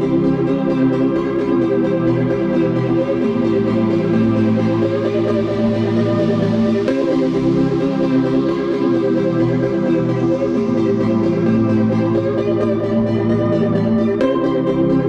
you.